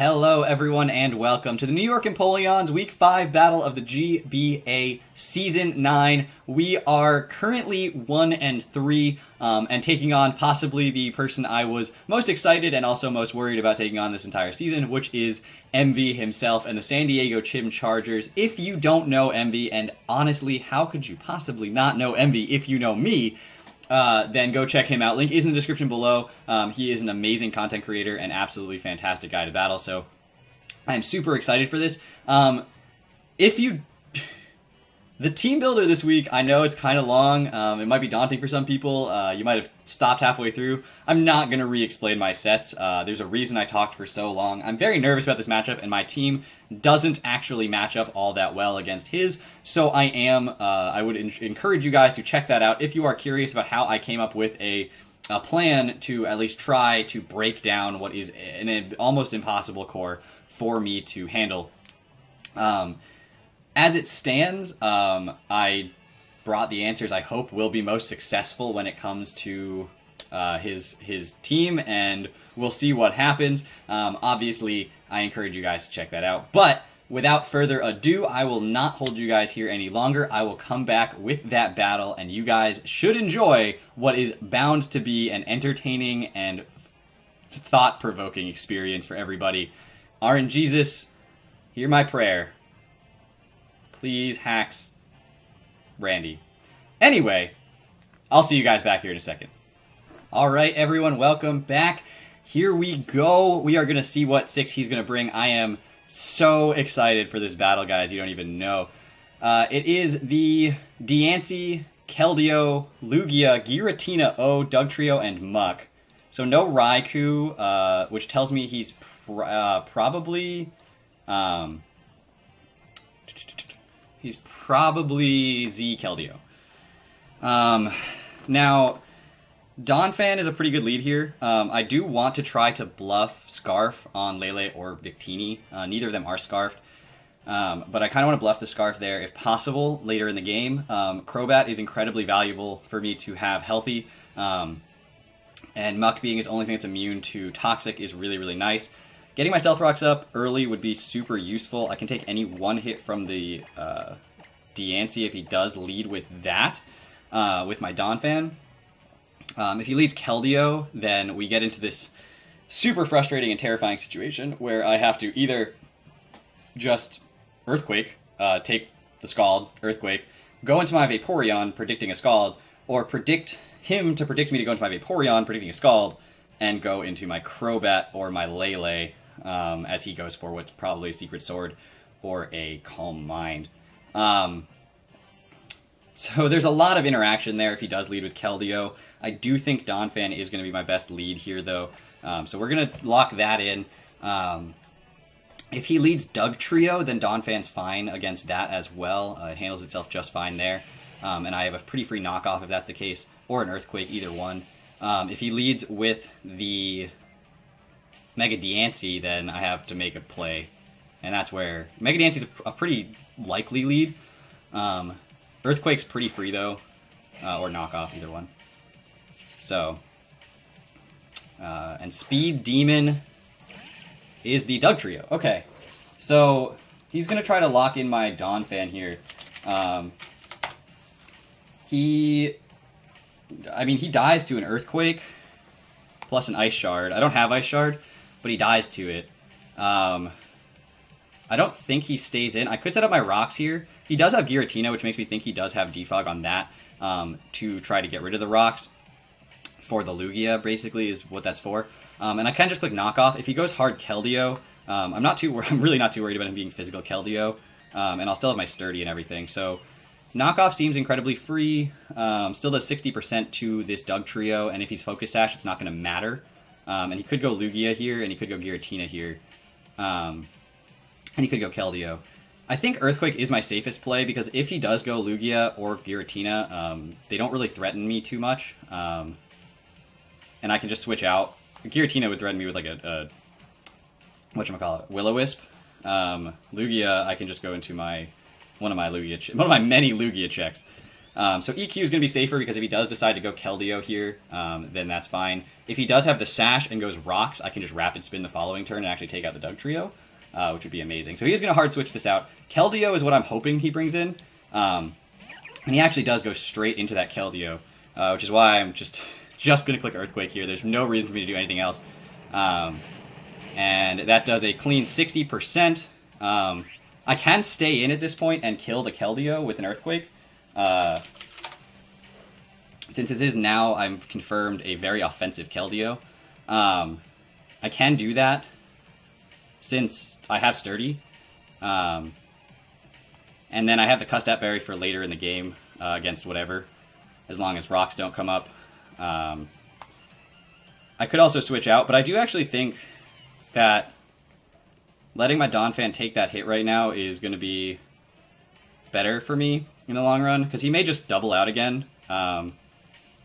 Hello, everyone, and welcome to the New York Empoleons Week 5 Battle of the GBA Season 9. We are currently 1 and 3, um, and taking on possibly the person I was most excited and also most worried about taking on this entire season, which is Emvee himself and the San Diego Chimchargers. If you don't know Emvee, and honestly, how could you possibly not know Emvee if you know me? Uh, then go check him out. Link is in the description below. Um, he is an amazing content creator and absolutely fantastic guy to battle. So I'm super excited for this. Um, if you the team builder this week, I know it's kind of long. Um, it might be daunting for some people. Uh, you might have stopped halfway through. I'm not going to re-explain my sets. Uh, there's a reason I talked for so long. I'm very nervous about this matchup, and my team doesn't actually match up all that well against his. So I am. Uh, I would encourage you guys to check that out if you are curious about how I came up with a a plan to at least try to break down what is an almost impossible core for me to handle. Um, as it stands, um, I brought the answers I hope will be most successful when it comes to uh, his his team, and we'll see what happens. Um, obviously, I encourage you guys to check that out. But without further ado, I will not hold you guys here any longer. I will come back with that battle, and you guys should enjoy what is bound to be an entertaining and thought-provoking experience for everybody. RNGesus, hear my prayer. Please, hacks, Randy. Anyway, I'll see you guys back here in a second. All right, everyone, welcome back. Here we go. We are going to see what six he's going to bring. I am so excited for this battle, guys. You don't even know. Uh, it is the Diancie, Keldeo, Lugia, Giratina, O, Dugtrio, and Muk. So no Raikou, uh, which tells me he's pr uh, probably... Um, He's probably Z Keldeo. Um, now, Donphan is a pretty good lead here. Um, I do want to try to bluff Scarf on Lele or Victini. Uh, neither of them are Scarfed. Um, but I kind of want to bluff the Scarf there if possible later in the game. Um, Crobat is incredibly valuable for me to have healthy. Um, and Muk being his only thing that's immune to Toxic is really, really nice. Getting my Stealth Rocks up early would be super useful. I can take any one hit from the uh, Diancie if he does lead with that, uh, with my Donphan. Um, if he leads Keldeo, then we get into this super frustrating and terrifying situation where I have to either just Earthquake, uh, take the Scald, Earthquake, go into my Vaporeon, predicting a Scald, or predict him to predict me to go into my Vaporeon, predicting a Scald, and go into my Crobat or my Lele, um, as he goes for what's probably a Secret Sword or a Calm Mind. Um, so there's a lot of interaction there if he does lead with Keldeo. I do think Donphan is going to be my best lead here, though. Um, so we're going to lock that in. Um, if he leads Dugtrio, then Donphan's fine against that as well. Uh, it handles itself just fine there. Um, and I have a pretty free knockoff if that's the case, or an Earthquake, either one. Um, if he leads with the Mega Diancie, then I have to make a play. And that's where Mega Diancie's a, a pretty likely lead. Um, Earthquake's pretty free though, uh, or knockoff, either one. So, uh, and Speed Demon is the Dugtrio. Okay, so he's gonna try to lock in my Donphan here. Um, he, I mean, he dies to an Earthquake plus an Ice Shard. I don't have Ice Shard, but he dies to it. Um, I don't think he stays in. I could set up my rocks here. He does have Giratina, which makes me think he does have Defog on that um, to try to get rid of the rocks for the Lugia, basically, is what that's for. Um, and I can just click knockoff. If he goes hard Keldeo, um, I'm not too. I'm really not too worried about him being physical Keldeo, um, and I'll still have my sturdy and everything. So knockoff seems incredibly free. Um, still does 60% to this Dugtrio, and if he's focus sash, it's not going to matter. Um, and he could go Lugia here, and he could go Giratina here. Um, and he could go Keldeo. I think Earthquake is my safest play, because if he does go Lugia or Giratina, um, they don't really threaten me too much. Um, and I can just switch out. Giratina would threaten me with like a, a whatchamacallit, Will-O-Wisp. Um, Lugia, I can just go into my, one of my Lugia, one of my many Lugia checks. Um, so EQ is going to be safer because if he does decide to go Keldeo here, um, then that's fine. If he does have the Sash and goes Rocks, I can just Rapid Spin the following turn and actually take out the Dugtrio, uh, which would be amazing. So he's going to hard switch this out. Keldeo is what I'm hoping he brings in. Um, and he actually does go straight into that Keldeo, uh, which is why I'm just just going to click Earthquake here. There's no reason for me to do anything else. Um, and that does a clean 60%. Um, I can stay in at this point and kill the Keldeo with an Earthquake. Uh, since it is now, I'm confirmed a very offensive Keldeo. Um, I can do that since I have Sturdy. Um, and then I have the Custap Berry for later in the game uh, against whatever, as long as rocks don't come up. Um, I could also switch out, but I do actually think that letting my Donphan take that hit right now is going to be better for me in the long run, because he may just double out again, um,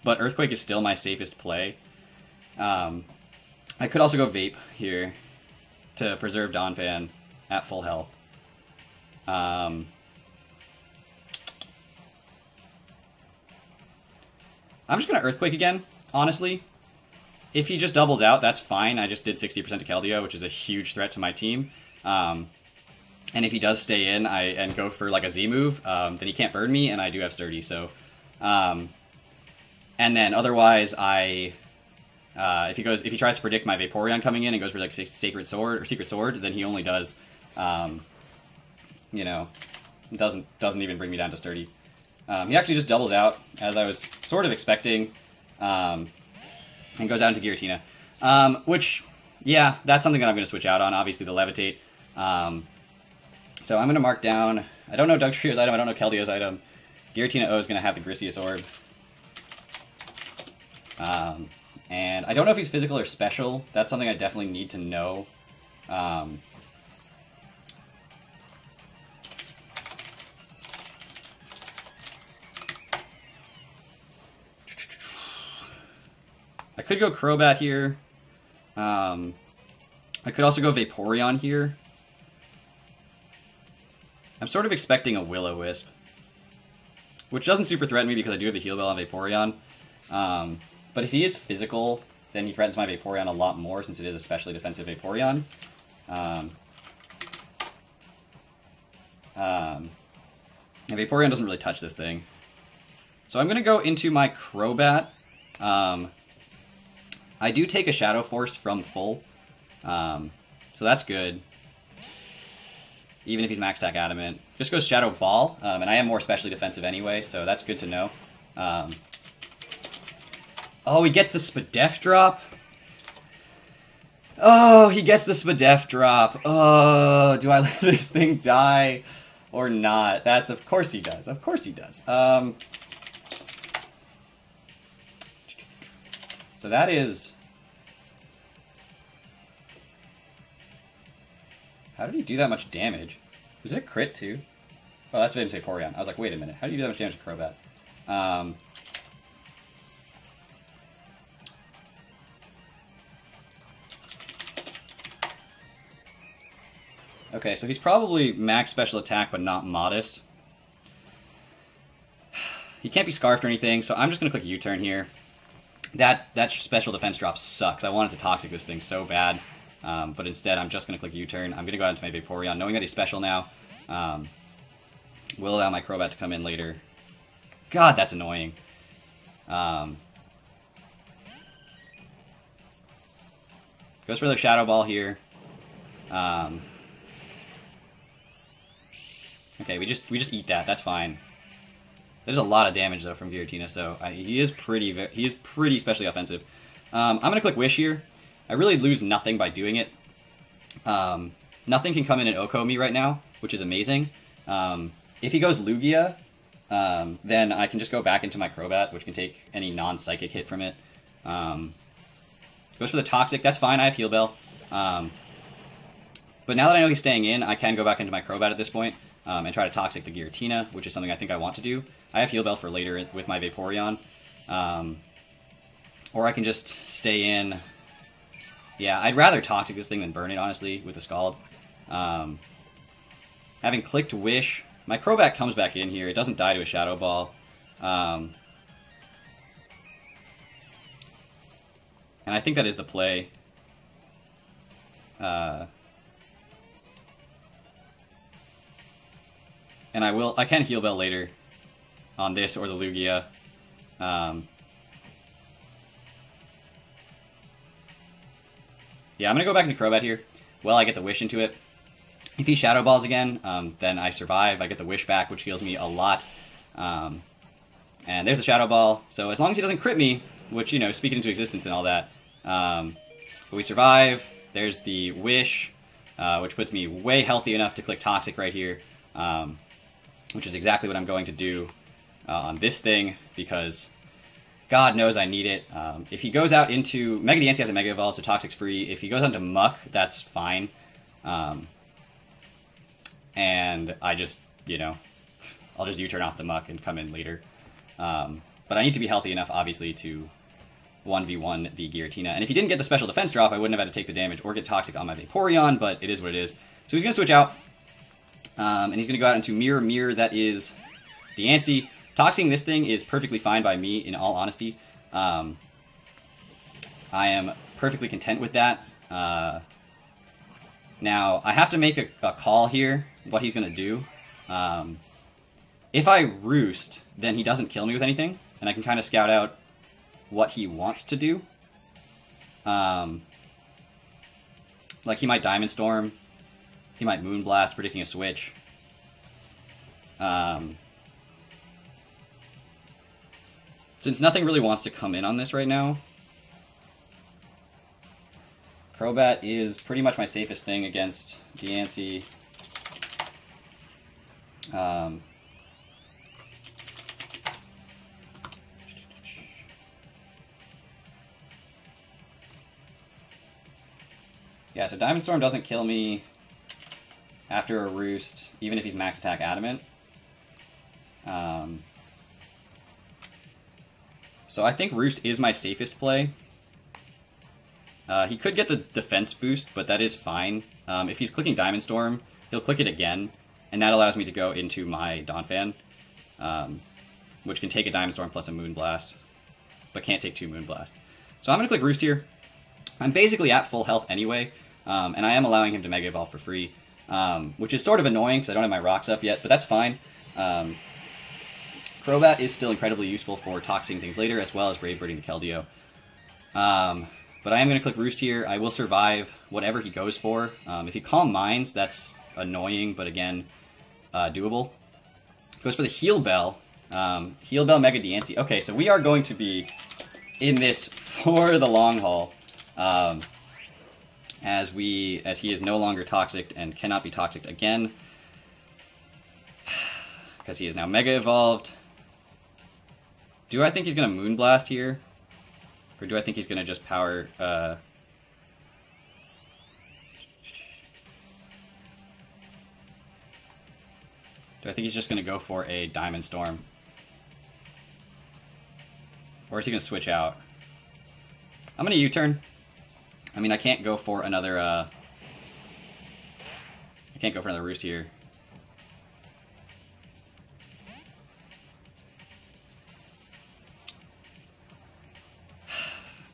but Earthquake is still my safest play. Um, I could also go Vape here to preserve Donphan at full health. Um, I'm just going to Earthquake again, honestly. If he just doubles out, that's fine. I just did 60% to Keldeo, which is a huge threat to my team. Um, and if he does stay in I and go for like a Z move, um, then he can't burn me, and I do have Sturdy. So, um, and then otherwise, I uh, if he goes if he tries to predict my Vaporeon coming in and goes for like Sacred Sword or Secret Sword, then he only does, um, you know, doesn't doesn't even bring me down to Sturdy. Um, he actually just doubles out, as I was sort of expecting, um, and goes down to Giratina. Um, which, yeah, that's something that I'm going to switch out on, obviously the Levitate. Um, so I'm going to mark down, I don't know Dugtrio's item, I don't know Keldeo's item. Giratina O is going to have the Griseous Orb. Um, and I don't know if he's physical or special. That's something I definitely need to know. Um, I could go Crobat here. Um, I could also go Vaporeon here. I'm sort of expecting a Will-O-Wisp. Which doesn't super threaten me because I do have a Heal Bell on Vaporeon. Um, but if he is physical, then he threatens my Vaporeon a lot more since it is especially defensive Vaporeon. Um, um, and Vaporeon doesn't really touch this thing. So I'm going to go into my Crobat. Um, I do take a Shadow Force from full, um, so that's good. Even if he's max attack adamant. Just goes Shadow Ball, um, and I am more specially defensive anyway, so that's good to know. Um, oh, he gets the Spadef drop? Oh, he gets the Spadef drop. Oh, do I let this thing die or not? That's, of course he does. Of course he does. Um, So that is... How did he do that much damage? Was it a crit too? Oh, that's what I didn't say Porygon. I was like, wait a minute. How do you do that much damage to Crobat? Um, okay, so he's probably max special attack, but not modest. He can't be scarfed or anything, so I'm just going to click U-turn here that that special defense drop sucks. I wanted to toxic this thing so bad, um, but instead I'm just going to click U-turn. I'm going to go out into my Vaporeon, knowing that he's special now. Um, will allow my Crobat to come in later. God, that's annoying. Um, goes for the Shadow Ball here. Um, okay, we just we just eat that. That's fine. There's a lot of damage though from Giratina, so I, he is pretty he is pretty especially offensive. Um, I'm gonna click Wish here. I really lose nothing by doing it. Um, nothing can come in and OHKO me right now, which is amazing. Um, if he goes Lugia, um, then I can just go back into my Crobat, which can take any non-psychic hit from it. Um, goes for the Toxic, that's fine, I have Heal Bell. Um, but now that I know he's staying in, I can go back into my Crobat at this point um, and try to Toxic the Giratina, which is something I think I want to do. I have Heal Bell for later with my Vaporeon. Or I can just stay in. Yeah, I'd rather Toxic this thing than burn it, honestly, with the Scald. Um, having clicked Wish, my Crobat comes back in here. It doesn't die to a Shadow Ball. Um, and I think that is the play. Uh, and I will, I can heal bell later on this or the Lugia. Um, yeah, I'm gonna go back into Crobat here. Well, I get the Wish into it. If he Shadow Balls again, um, then I survive. I get the Wish back, which heals me a lot. Um, and there's the Shadow Ball. So as long as he doesn't crit me, which, you know, speaking into existence and all that, um, we survive. There's the Wish, uh, which puts me way healthy enough to click Toxic right here, um, which is exactly what I'm going to do uh, on this thing, because God knows I need it. Um, if he goes out into... Mega Diancie has a Mega Evolve, so Toxic's free. If he goes on to Muk, that's fine. Um, and I just, you know, I'll just U-turn off the Muk and come in later. Um, but I need to be healthy enough, obviously, to 1v1 the Giratina. And if he didn't get the special defense drop, I wouldn't have had to take the damage or get Toxic on my Vaporeon, but it is what it is. So he's going to switch out, um, and he's going to go out into Mirror Mirror. That is Diancie. Toxing this thing is perfectly fine by me, in all honesty. Um, I am perfectly content with that. Uh, now, I have to make a, a call here, what he's going to do. Um, if I Roost, then he doesn't kill me with anything, and I can kind of scout out what he wants to do. Um, like, he might Diamond Storm, he might Moonblast, predicting a switch. Um, since nothing really wants to come in on this right now, Crobat is pretty much my safest thing against Diancie. Um, yeah, so Diamond Storm doesn't kill me after a Roost, even if he's max attack Adamant. Um, so I think Roost is my safest play. Uh, he could get the defense boost, but that is fine. Um, if he's clicking Diamond Storm, he'll click it again, and that allows me to go into my Donphan, um, which can take a Diamond Storm plus a Moonblast, but can't take two Moonblast. So I'm going to click Roost here. I'm basically at full health anyway, um, and I am allowing him to Mega Evolve for free, um, which is sort of annoying because I don't have my rocks up yet, but that's fine. Crobat is still incredibly useful for toxing things later, as well as Brave Birding the Keldeo. Um, but I am going to click Roost here. I will survive whatever he goes for. Um, if he Calm Minds, that's annoying, but again, uh, doable. Goes for the Heal Bell. Um, Heal Bell Mega Diancie. Okay, so we are going to be in this for the long haul. Um, as we, as he is no longer toxic and cannot be toxic again. Because he is now Mega Evolved. Do I think he's going to Moonblast here? Or do I think he's going to just power... Uh... Do I think he's just going to go for a Diamond Storm? Or is he going to switch out? I'm going to U-turn. I mean, I can't go for another... Uh... I can't go for another Roost here.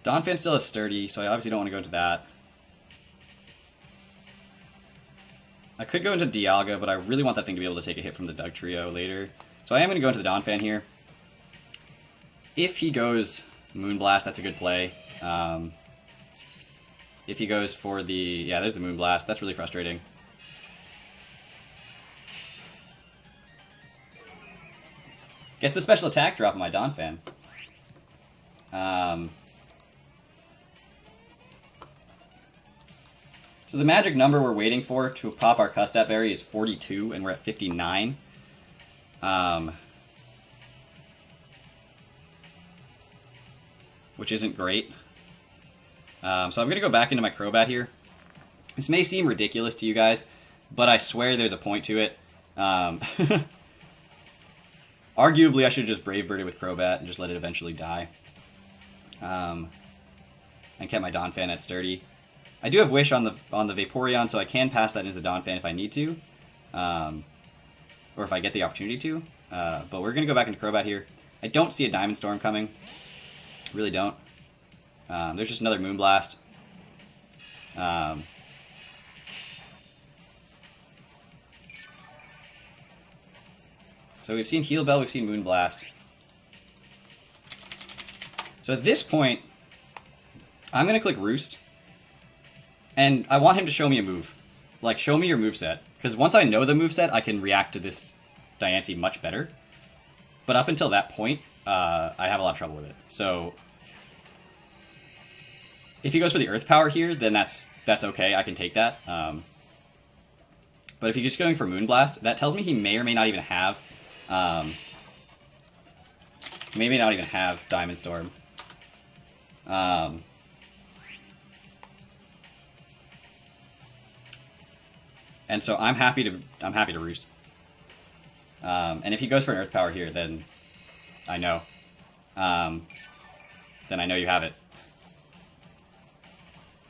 Donphan still is sturdy, so I obviously don't want to go into that. I could go into Dialga, but I really want that thing to be able to take a hit from the Dugtrio later. So I am going to go into the Donphan here. If he goes Moonblast, that's a good play. Um, if he goes for the... Yeah, there's the Moonblast. That's really frustrating. Gets the special attack drop on my Donphan. Um, So the magic number we're waiting for to pop our Custap Berry is 42, and we're at 59. Um, which isn't great. Um, so I'm going to go back into my Crobat here. This may seem ridiculous to you guys, but I swear there's a point to it. Um, arguably, I should just Brave Bird it with Crobat and just let it eventually die. Um, and kept my Donphan at sturdy. I do have Wish on the on the Vaporeon, so I can pass that into Donphan if I need to. Um, or if I get the opportunity to. Uh, but we're going to go back into Crobat here. I don't see a Diamond Storm coming. Really don't. Um, there's just another Moonblast. Um, so we've seen Heal Bell, we've seen Moonblast. So at this point, I'm going to click Roost. And I want him to show me a move. Like, show me your move set. Because once I know the move set, I can react to this Diancie much better. But up until that point, uh, I have a lot of trouble with it. So if he goes for the Earth Power here, then that's that's okay. I can take that. Um, but if he's just going for Moonblast, that tells me he may or may not even have, um, maybe not even have Diamond Storm. Um, and so I'm happy to I'm happy to roost. Um, and if he goes for an Earth Power here, then I know. Um, then I know you have it.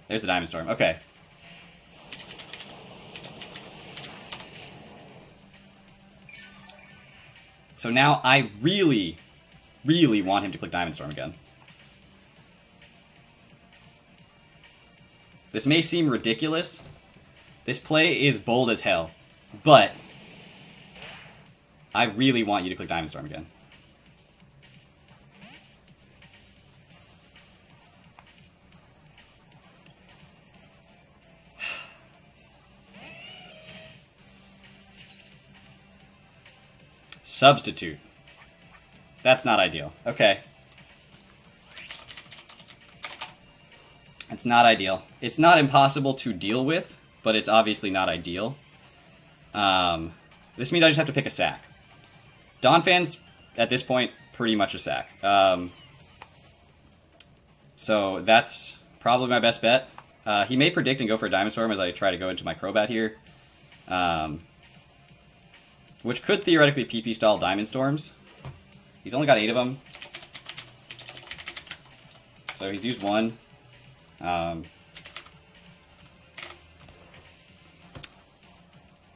There's the Diamond Storm. Okay. So now I really, really want him to click Diamond Storm again. This may seem ridiculous. This play is bold as hell. But I really want you to click Diamond Storm again. Substitute. That's not ideal. Okay. It's not ideal. It's not impossible to deal with, but it's obviously not ideal. Um, this means I just have to pick a sack. Donphan's at this point, pretty much a sack. Um, so that's probably my best bet. Uh, he may predict and go for a Diamond Storm as I try to go into my Crobat here. Um, which could theoretically PP stall Diamond Storms. He's only got eight of them. So he's used one. Um,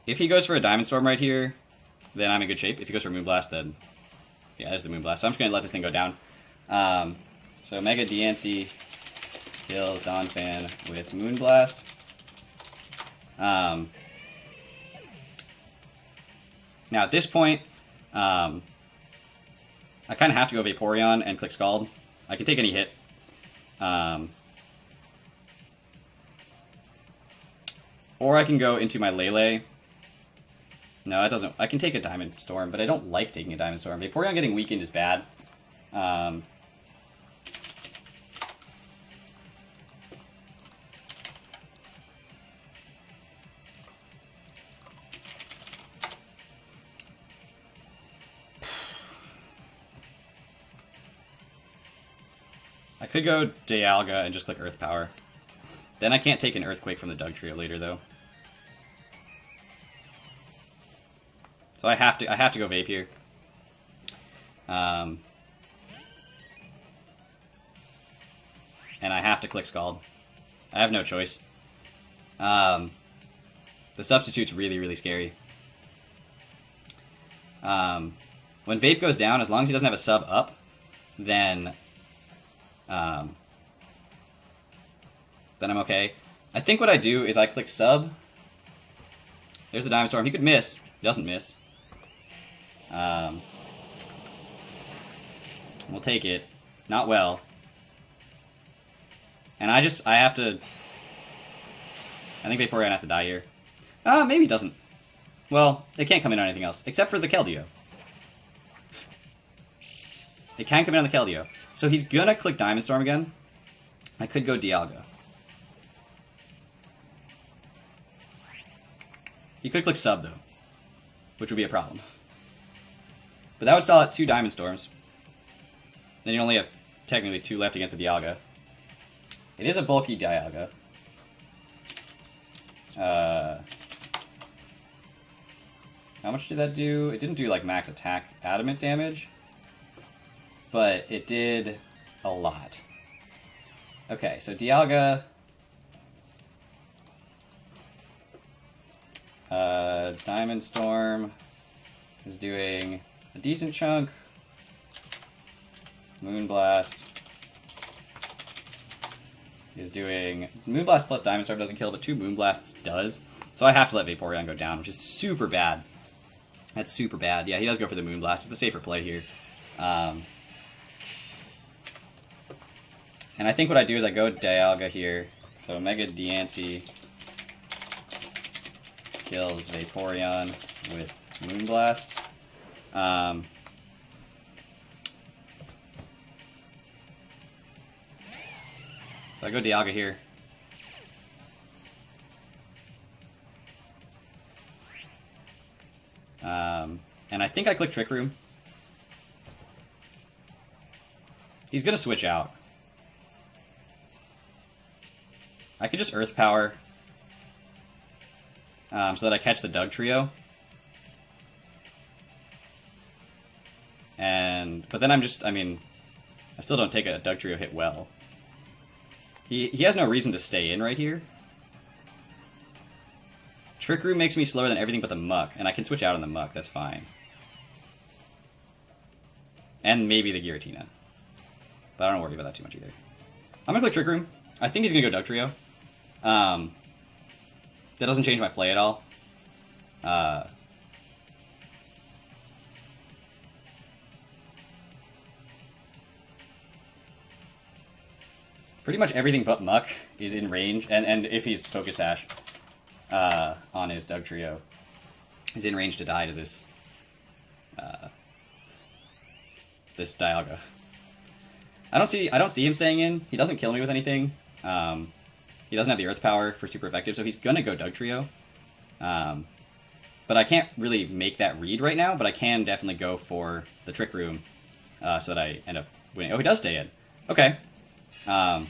if he goes for a Diamond Storm right here, then I'm in good shape. If he goes for Moonblast, then yeah, there's the Moonblast. So I'm just going to let this thing go down. Um, so Mega Diancie kills Donphan with Moonblast. Um, now at this point, um, I kind of have to go Vaporeon and click Scald. I can take any hit. Um, or I can go into my Lele no, it doesn't. I can take a Diamond Storm, but I don't like taking a Diamond Storm. Vaporeon getting weakened is bad. Um, I could go Dialga and just click Earth Power. Then I can't take an Earthquake from the Dugtrio later, though. So I have to I have to go vape here. Um, and I have to click Scald. I have no choice. Um, the substitute's really, really scary. Um, when Vape goes down, as long as he doesn't have a sub up, then um, then I'm okay. I think what I do is I click sub. There's the Diamond Storm. He could miss. He doesn't miss. Um, we'll take it. Not well. And I just, I have to... I think Vaporeon has to die here. Uh, maybe he doesn't. Well, it can't come in on anything else, except for the Keldeo. It can come in on the Keldeo. So he's gonna click Diamond Storm again. I could go Dialga. He could click Sub, though. Which would be a problem. But that would stall at two Diamond Storms. Then you only have technically two left against the Dialga. It is a bulky Dialga. Uh, how much did that do? It didn't do like max attack adamant damage, but it did a lot. Okay, so Dialga. Uh, Diamond Storm is doing a decent chunk. Moonblast is doing... Moonblast plus Diamond Storm doesn't kill, but two Moonblasts does. So I have to let Vaporeon go down, which is super bad. That's super bad. Yeah, he does go for the Moonblast. It's the safer play here. Um, and I think what I do is I go Dialga here. So Mega Diancie kills Vaporeon with Moonblast. Um, so I go Dialga here. Um, and I think I click Trick Room. He's gonna switch out. I could just Earth Power um, so that I catch the Dugtrio. And, but then I'm just, I mean, I still don't take a Duck Dugtrio hit well. He, he has no reason to stay in right here. Trick Room makes me slower than everything but the Muk, and I can switch out on the Muk, that's fine. And maybe the Giratina. But I don't worry about that too much either. I'm gonna click Trick Room. I think he's gonna go Dugtrio. Um, that doesn't change my play at all. Uh, pretty much everything but Muk is in range, and, and if he's Focus Sash uh, on his Dugtrio, he's in range to die to this uh, this Dialga. I don't see I don't see him staying in. He doesn't kill me with anything. Um, he doesn't have the Earth Power for super effective, so he's gonna go Dugtrio. Um, but I can't really make that read right now, but I can definitely go for the Trick Room uh, so that I end up winning. Oh, he does stay in. Okay. Um,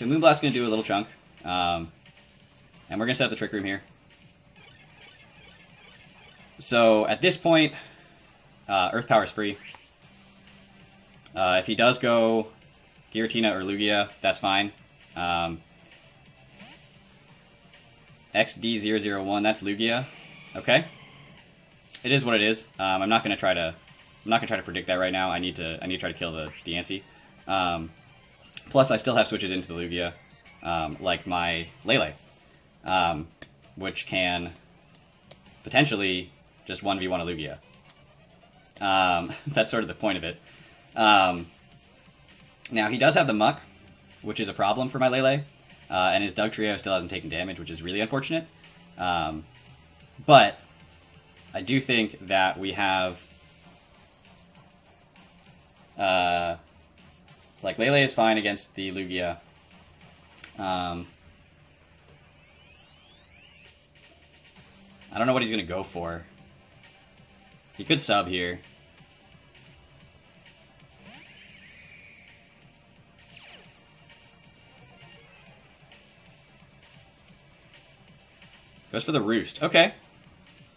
so Moonblast's gonna do a little chunk. Um, and we're gonna set up the Trick Room here. So at this point, uh, Earth Power is free. Uh, if he does go Giratina or Lugia, that's fine. Um, XD001, that's Lugia. Okay. It is what it is. Um, I'm not gonna try to I'm not gonna try to predict that right now. I need to I need to try to kill the Diancie. Um, plus I still have switches into the Lugia, um, like my Lele, um, which can potentially just 1v1 a Lugia. Um, that's sort of the point of it. Um, now he does have the Muk, which is a problem for my Lele. Uh, and his Dugtrio still hasn't taken damage, which is really unfortunate. Um, but I do think that we have... Uh, like, Lele is fine against the Lugia. Um, I don't know what he's going to go for. He could sub here. Goes for the roost. Okay.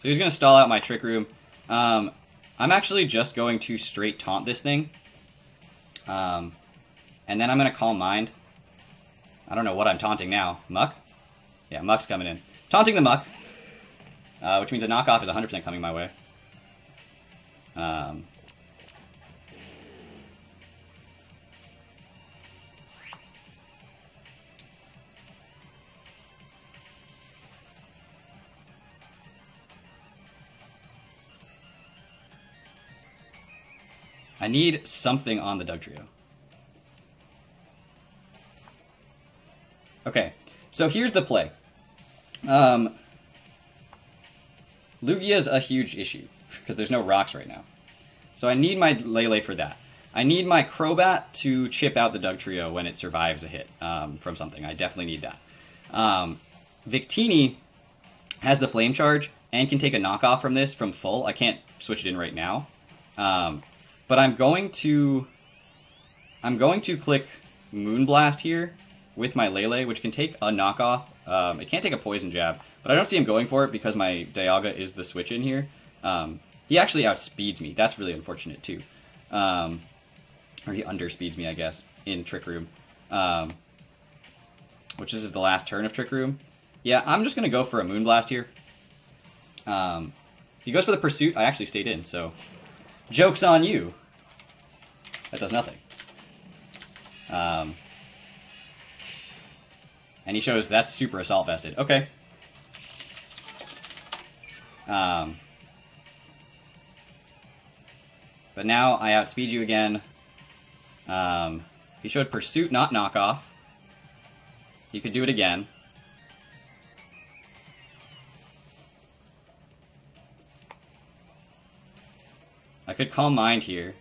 So he's going to stall out my Trick Room. Um, I'm actually just going to straight taunt this thing. Um, and then I'm going to Calm Mind. I don't know what I'm taunting now. Muk? Yeah, Muk's coming in. Taunting the Muk. Uh, which means a knockoff is 100% coming my way. Um, I need something on the Dugtrio. Okay, so here's the play. Um, Lugia is a huge issue, because there's no rocks right now. So I need my Lele for that. I need my Crobat to chip out the Dugtrio when it survives a hit um, from something. I definitely need that. Um, Victini has the Flame Charge and can take a knockoff from this from full. I can't switch it in right now. Um, but I'm going to... I'm going to click Moonblast here with my Lele, which can take a knockoff. Um, it can't take a Poison Jab, but I don't see him going for it because my Dialga is the switch in here. Um, he actually outspeeds me. That's really unfortunate, too. Um, or he underspeeds me, I guess, in Trick Room. Um, which this is the last turn of Trick Room. Yeah, I'm just going to go for a Moonblast here. Um, he goes for the Pursuit. I actually stayed in, so Joke's on you. That does nothing. Um, and he shows that's super assault vested. Okay. Um, but now I outspeed you again. Um, he showed Pursuit, not Knockoff. You could do it again. I could Calm Mind here.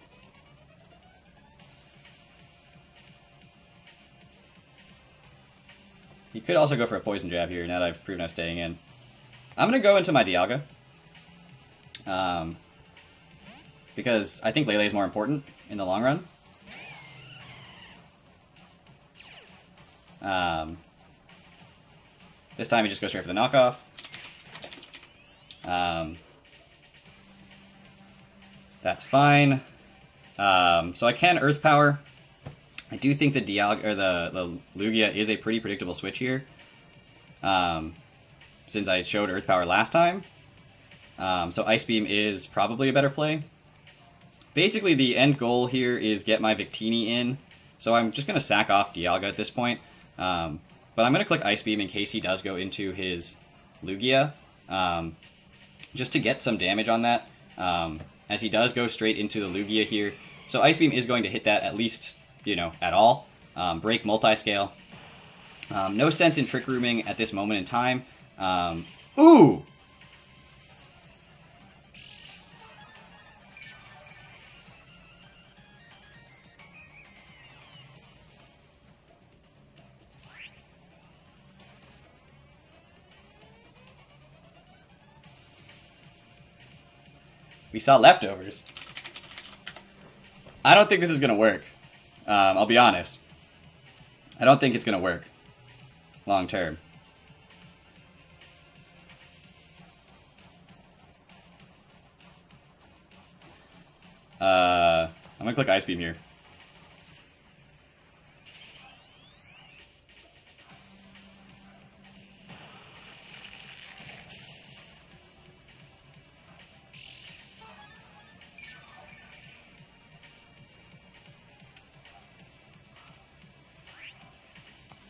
Could also go for a Poison Jab here, now that I've proven I'm staying in. I'm going to go into my Dialga. Um, because I think Lele is more important in the long run. Um, this time he just goes straight for the knockoff. Um, that's fine. Um, so I can Earth Power. I do think the Dialga or the the Lugia is a pretty predictable switch here. Um, since I showed Earth Power last time. Um, so Ice Beam is probably a better play. Basically, the end goal here is get my Victini in. So I'm just going to sack off Dialga at this point. Um, but I'm going to click Ice Beam in case he does go into his Lugia. Um, just to get some damage on that. Um, as he does go straight into the Lugia here. So Ice Beam is going to hit that at least, you know, at all. Um, break multi-scale. Um, no sense in Trick Rooming at this moment in time. Um, ooh! We saw leftovers. I don't think this is going to work. Um, I'll be honest. I don't think it's going to work long term. Uh, I'm going to click Ice Beam here.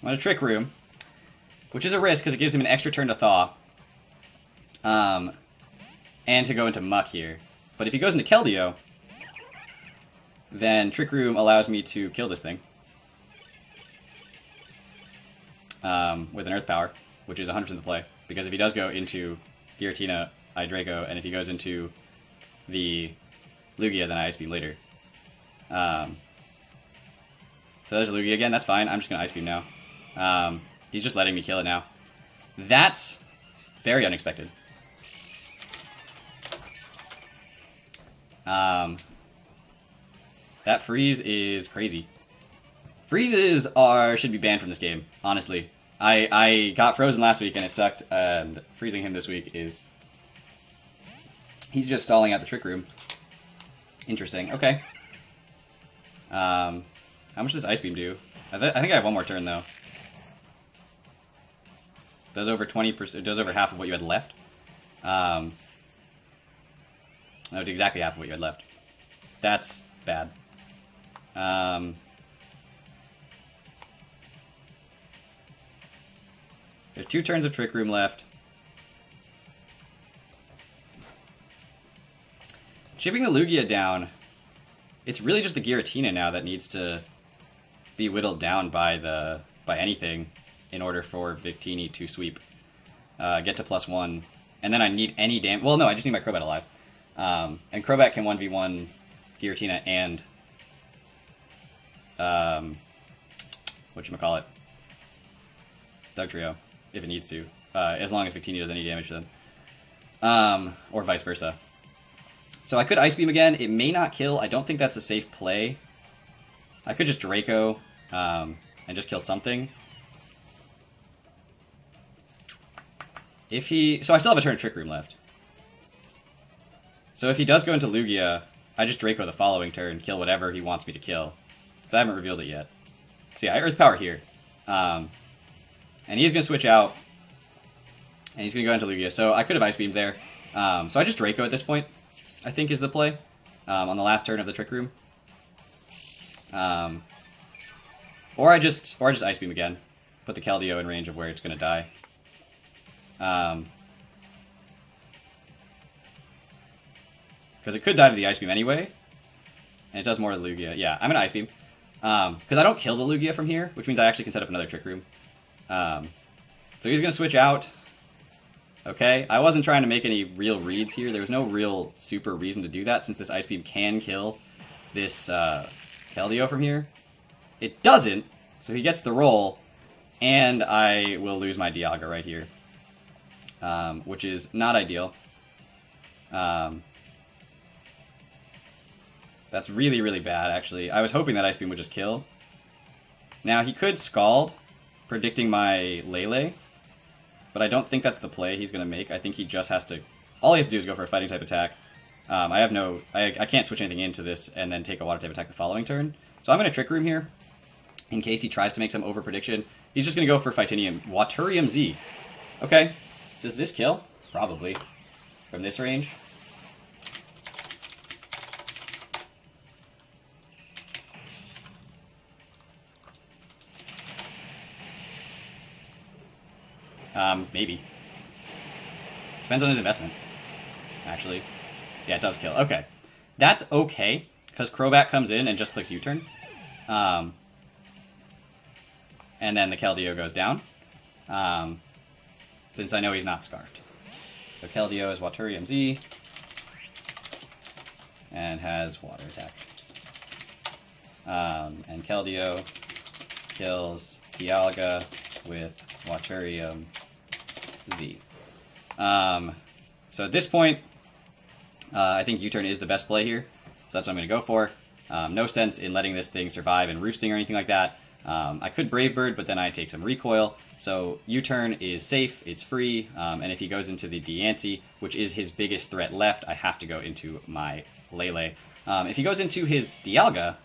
I'm going to Trick Room, which is a risk because it gives him an extra turn to Thaw. Um, and to go into Muk here. But if he goes into Keldeo, then Trick Room allows me to kill this thing. Um, with an Earth Power, which is 100% the play. Because if he does go into Giratina, I Draco, and if he goes into the Lugia, then I Ice Beam later. Um, so there's Lugia again, that's fine. I'm just going to Ice Beam now. Um, he's just letting me kill it now. That's very unexpected. Um, that freeze is crazy. Freezes are should be banned from this game, honestly. I, I got frozen last week and it sucked, and freezing him this week is... He's just stalling out the Trick Room. Interesting, okay. Um, how much does Ice Beam do? I, th I think I have one more turn, though. Does over 20%, it does over half of what you had left. Um, no, it's exactly half of what you had left. That's bad. Um, there's two turns of Trick Room left. Chipping the Lugia down, it's really just the Giratina now that needs to be whittled down by the by anything in order for Victini to sweep. Uh, get to plus one. And then I need any damage. Well, no, I just need my Crobat alive. Um, and Crobat can 1v1 Giratina and... Um, whatchamacallit? Dugtrio, if it needs to. Uh, as long as Victini does any damage to them. Um, or vice versa. So I could Ice Beam again. It may not kill. I don't think that's a safe play. I could just Draco um, and just kill something. If he... So I still have a turn of Trick Room left. So if he does go into Lugia, I just Draco the following turn, kill whatever he wants me to kill. Because I haven't revealed it yet. So yeah, I Earth Power here. Um, and he's going to switch out. And he's going to go into Lugia. So I could have Ice Beam there. Um, so I just Draco at this point, I think is the play. Um, on the last turn of the Trick Room. Um, or I just or I just Ice Beam again. Put the Keldeo in range of where it's going to die. Um, Because it could die to the Ice Beam anyway. And it does more to Lugia. Yeah, I'm to Ice Beam. Because um, I don't kill the Lugia from here, which means I actually can set up another Trick Room. Um, so he's going to switch out. Okay, I wasn't trying to make any real reads here. There was no real super reason to do that since this Ice Beam can kill this uh, Keldeo from here. It doesn't, so he gets the roll, and I will lose my Dialga right here, um, which is not ideal. Um, that's really, really bad, actually. I was hoping that Ice Beam would just kill. Now, he could Scald, predicting my Lele, but I don't think that's the play he's going to make. I think he just has to... All he has to do is go for a fighting type attack. Um, I have no... I, I can't switch anything into this and then take a water type attack the following turn. So I'm going to Trick Room here, in case he tries to make some over prediction. He's just going to go for Fightinium. Waterium Z. Okay. Does this kill? Probably. From this range. Um, maybe. Depends on his investment, actually. Yeah, it does kill. Okay. That's okay, because Crobat comes in and just clicks U-turn. Um, and then the Keldeo goes down, um, since I know he's not Scarfed. So Keldeo is Waterium Z, and has Water Attack. Um, and Keldeo kills Dialga with Waterium Z. Um, so at this point, uh, I think U-turn is the best play here. So that's what I'm going to go for. Um, no sense in letting this thing survive and roosting or anything like that. Um, I could Brave Bird, but then I take some recoil. So U-turn is safe, it's free, um, and if he goes into the Diancie, which is his biggest threat left, I have to go into my Lele. Um, if he goes into his Dialga,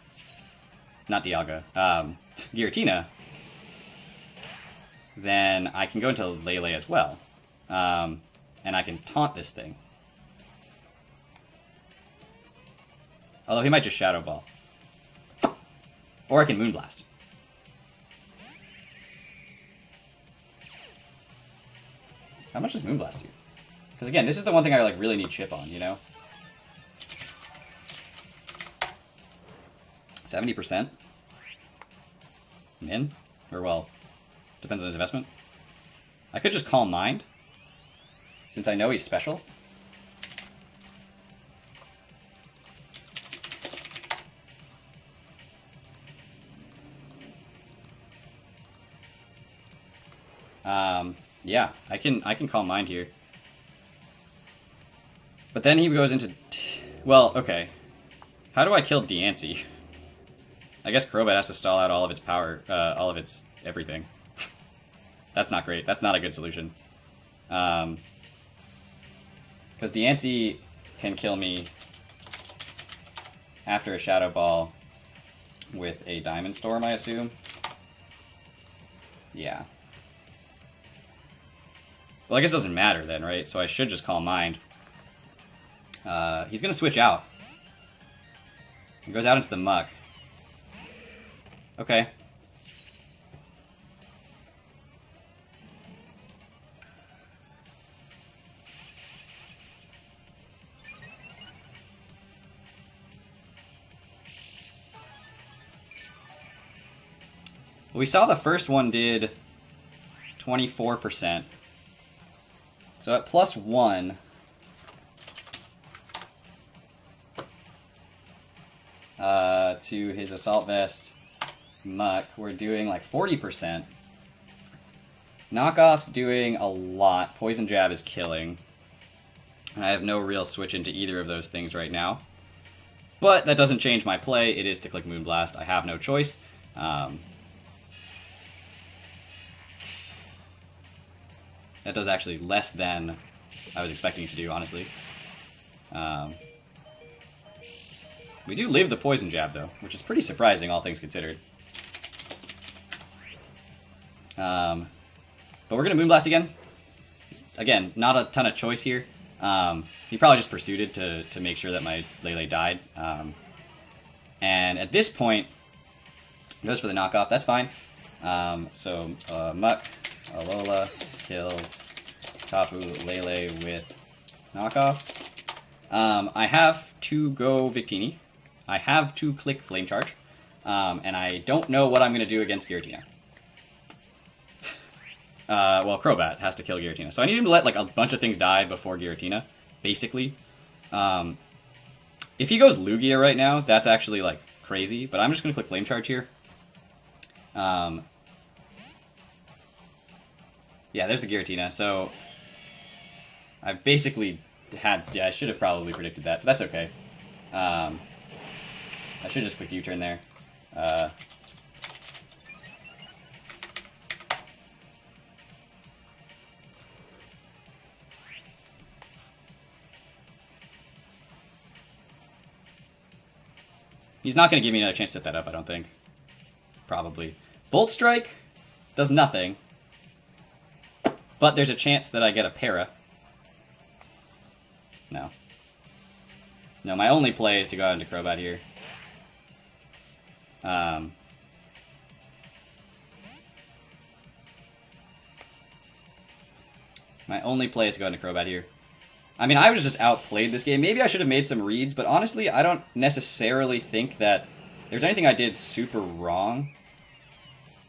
not Dialga, um, Giratina, then I can go into Lele as well. Um, and I can taunt this thing. Although he might just Shadow Ball. Or I can Moonblast. How much does Moonblast do? Because again, this is the one thing I like really need chip on, you know? 70%? Min? Or well, Depends on his investment. I could just Calm Mind, since I know he's special. Yeah, I can I can Calm Mind here. But then he goes into... well, okay. How do I kill Diancie? I guess Crobat has to stall out all of its power, uh, all of its everything. That's not great. That's not a good solution. Um, because Diancie can kill me after a Shadow Ball with a Diamond Storm, I assume. Yeah. Well, I guess it doesn't matter then, right? So I should just Calm Mind. Uh, he's going to switch out. He goes out into the Muk. Okay. We saw the first one did 24%. So at plus 1, uh, to his Assault Vest Muk, we're doing like 40%. Knockoff's doing a lot. Poison Jab is killing. I have no real switch into either of those things right now. But that doesn't change my play. It is to click Moonblast. I have no choice. Um, That does actually less than I was expecting it to do, honestly. Um, we do live the poison jab, though, which is pretty surprising, all things considered. Um, but we're going to Moonblast again. Again, not a ton of choice here. Um, he probably just pursued it to, to make sure that my Lele died. Um, and at this point, Goes for the knockoff. That's fine. Um, so uh, Muk, Alola kills Tapu Lele with knockoff. Um, I have to go Victini. I have to click Flame Charge. Um, and I don't know what I'm going to do against Giratina. Uh, well, Crobat has to kill Giratina. So I need him to let like a bunch of things die before Giratina, basically. Um, if he goes Lugia right now, that's actually like crazy, but I'm just going to click Flame Charge here. Um, yeah, there's the Giratina. So I basically had, yeah, I should have probably predicted that, but that's okay. Um, I should just click U-turn there. Uh, He's not going to give me another chance to set that up, I don't think. Probably. Bolt Strike does nothing. But there's a chance that I get a para. No. No, my only play is to go out into Crobat here. Um, my only play is to go into Crobat here. I mean, I was just outplayed this game. Maybe I should have made some reads, but honestly, I don't necessarily think that there's anything I did super wrong.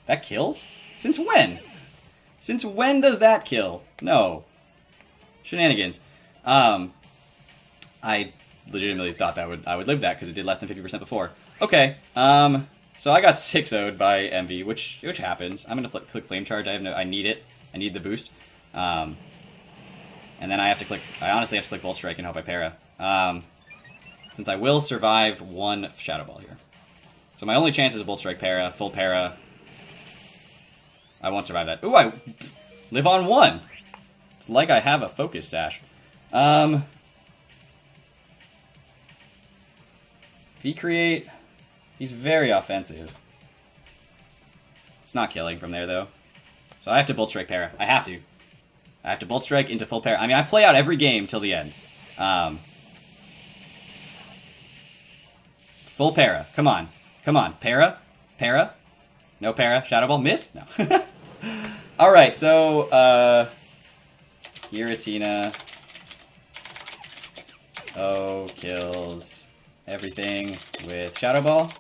That kills? Since when? Since when does that kill? No. Shenanigans. Um, I legitimately thought that would I would live that because it did less than 50% before. Okay, um, so I got 6 0'd by Emvee, which which happens. I'm gonna click Flame Charge. I have no, I need it. I need the boost. Um, and then I have to click, I honestly have to click Bolt Strike and hope I para. Um, since I will survive one Shadow Ball here. So my only chance is a Bolt Strike para, full para. I won't survive that. Ooh, I live on one. It's like I have a Focus Sash. Um, V-Create, he's very offensive. It's not killing from there, though. So I have to Bolt Strike Para. I have to. I have to Bolt Strike into full para. I mean, I play out every game till the end. Um, full para. Come on. Come on. Para? Para? No para? Shadow Ball? Miss? No. Alright, so, uh... Giratina. Oh, kills everything with Shadow Ball.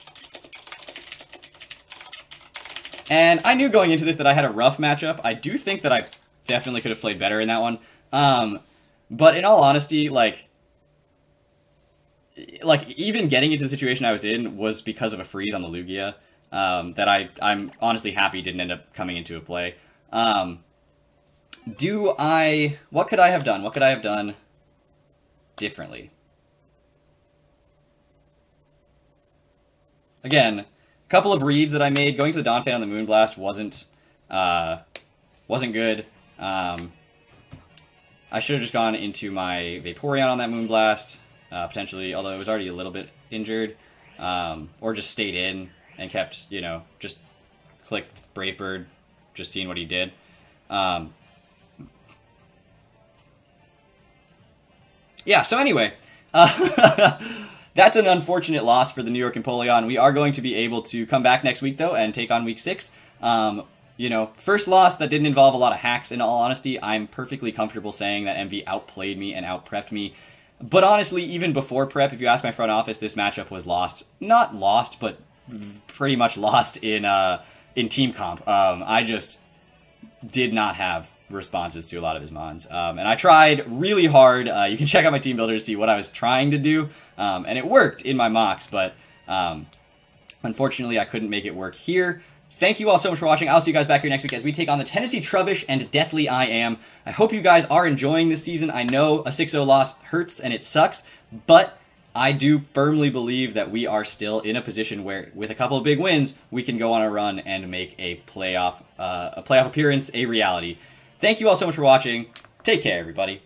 And I knew going into this that I had a rough matchup. I do think that I definitely could have played better in that one. Um, but in all honesty, like, like even getting into the situation I was in was because of a freeze on the Lugia um, that I I'm honestly happy didn't end up coming into a play. Um, do I? What could I have done? What could I have done differently? Again, a couple of reads that I made. Going to the Donphan on the Moonblast wasn't uh, wasn't good. Um, I should have just gone into my Vaporeon on that Moonblast, uh, potentially, although it was already a little bit injured, um, or just stayed in and kept, you know, just click Brave Bird, just seeing what he did. Um, yeah, so anyway, uh, that's an unfortunate loss for the New York Empoleon. We are going to be able to come back next week, though, and take on Week 6. Um, you know, first loss that didn't involve a lot of hacks, in all honesty, I'm perfectly comfortable saying that Emvee outplayed me and outprepped me. But honestly, even before prep, if you ask my front office, this matchup was lost. Not lost, but pretty much lost in uh, in team comp. Um, I just did not have responses to a lot of his mons. Um, and I tried really hard. Uh, you can check out my team builder to see what I was trying to do. Um, and it worked in my mocks, but um, unfortunately I couldn't make it work here. Thank you all so much for watching. I'll see you guys back here next week as we take on the Tennessee Trubbish and Deathly I Am. I hope you guys are enjoying this season. I know a 6-0 loss hurts and it sucks, but I do firmly believe that we are still in a position where, with a couple of big wins, we can go on a run and make a playoff, uh, a playoff appearance a reality. Thank you all so much for watching. Take care, everybody.